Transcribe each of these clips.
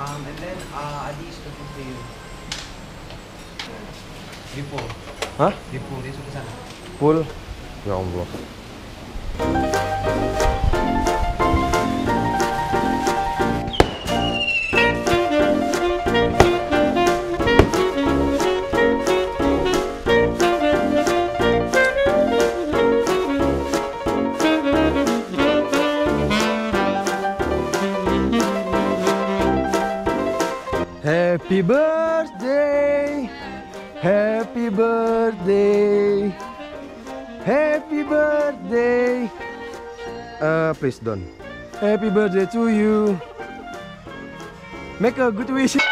Um, and then uh, Adi is looking for you. Lipo. Hah? Lipo, dia suka sana. Full. Ya Allah. Happy birthday, happy birthday, happy birthday. Uh, please don't. Happy birthday to you. Make a good wish.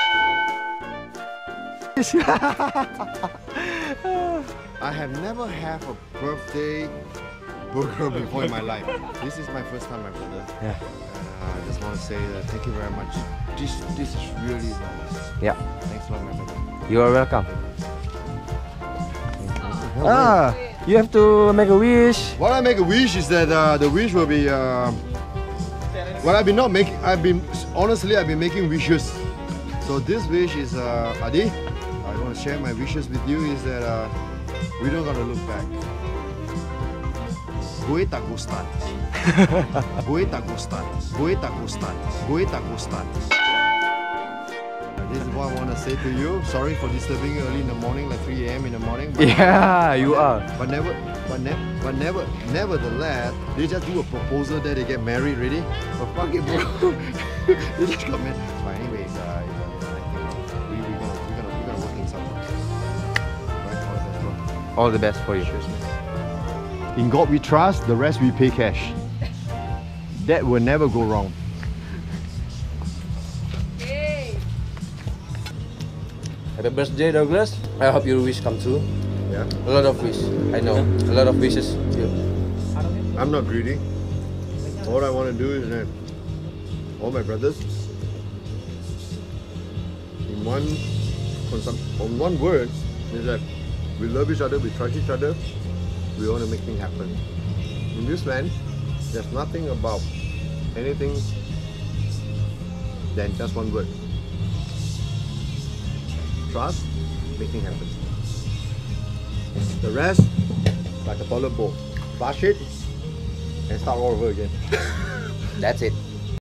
I have never had a birthday burger before in my life. This is my first time, my brother. Yeah. Uh, I just want to say uh, thank you very much. This this is really nice. yeah, Thanks a lot, my brother. you are welcome. Ah, you have to make a wish. What I make a wish is that uh, the wish will be. Uh, well, I've been not making. I've been honestly, I've been making wishes. So this wish is, uh, Adi, I want to share my wishes with you. Is that uh, we don't gotta look back. Gue tak gustan. Gue tak gustan. Gue tak gustan. Gue tak gustan. This is what I want to say to you. Sorry for disturbing you early in the morning, like 3 a.m. in the morning. but- Yeah, you but are. But never, but, ne- but never, nevertheless, they just do a proposal that they get married, ready? But fuck it, bro. they just got married. But anyways, uh, think we're gonna we're gonna we're gonna work in out. Right, all the best, bro. All the best for you. Cheers. In God we trust. The rest we pay cash. That will never go wrong. Happy birthday, Douglas. I hope your wish come true. Yeah. A lot of wish. I know. A lot of wishes. You. I'm not greedy. All I want to do is that all my brothers, in one on one word, is that we love each other, we trust each other, we want to make things happen. In this land, there's nothing about anything than just one word. Trust, make things happen. The rest, like a toilet bowl. Flush it, and start all over again. That's it.